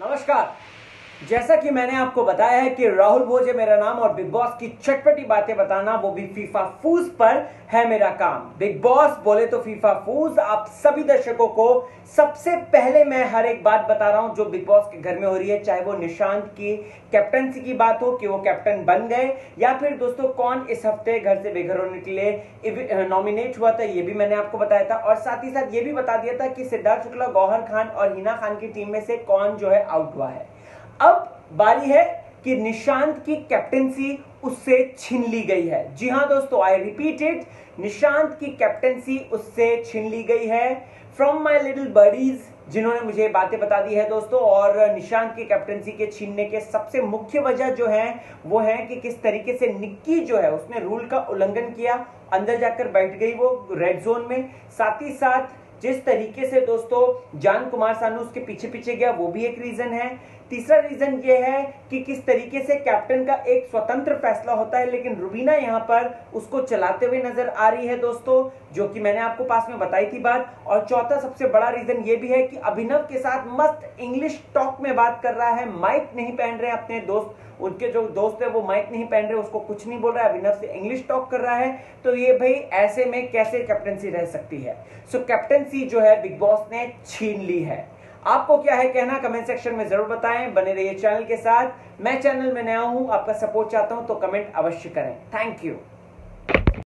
नमस्कार जैसा कि मैंने आपको बताया है कि राहुल भोजे मेरा नाम और बिग बॉस की चटपटी बातें बताना, वो भी फीफा फूज पर है मेरा काम। बिग बॉस बोले तो फीफा फूज, आप सभी दर्शकों को सबसे पहले मैं हर एक बात बता रहा हूँ जो बिग बॉस के घर में हो रही है, चाहे वो निशांत की कैप्टनसी की बात हो कि वो कैप्टन बन गए, या फिर दोस्तों कौन इस हफ़्ते घर से बेघर होने के लिए नॉमिनेट हुआ था, ये भी मैंने आपको बताया था। और साथ ही साथ ये भी बता दिया था कि सिद्धार्थ शुक्ला, गौहर खान और हिना खान की टीम में से कौन जो है आउट हुआ है। अब बारी है कि निशांत की कैप्टेंसी उससे छीन ली गई है। जी हाँ दोस्तों आई रिपीट इट निशांत की कैप्टेंसी उससे छीन ली गई है। फ्रॉम माई लिटिल बडीज जिन्होंने मुझे बातें बता दी है दोस्तों, और निशांत की कैप्टेंसी के छीनने के सबसे मुख्य वजह जो है, वो है कि किस तरीके से निक्की जो है, उसने रूल का उल्लंघन किया, अंदर जाकर बैठ गई वो रेड जोन में। साथ ही साथ जिस तरीके से दोस्तों जान कुमार सानू उसके पीछे पीछे गया वो भी एक रीजन है। तीसरा रीजन ये है कि किस तरीके से कैप्टन का एक स्वतंत्र फैसला होता है लेकिन रुबीना यहाँ पर उसको चलाते हुए नज़र आ रही है दोस्तों जो कि मैंने आपको पास में बताई थी बात। और चौथा सबसे बड़ा रीजन ये भी है कि अभिनव के साथ मस्त इंग्लिश टॉक में बात कर रहा है। माइक नहीं पहन रहे अपने दोस्त उनके जो दोस्त है वो माइक नहीं पहन रहे उसको कुछ नहीं बोल रहा है। अभिनव से इंग्लिश टॉक कर रहा है। तो ये भाई ऐसे में कैसे कैप्टनसी रह सकती है? सो so, कैप्टनसी जो है बिग बॉस ने छीन ली है। आपको क्या है कहना? कमेंट सेक्शन में ज़रूर बताएँ, बने रहिए चैनल के साथ। मैं चैनल में नया हूँ, आपका सपोर्ट चाहता हूँ तो कमेंट अवश्य करें। Thank you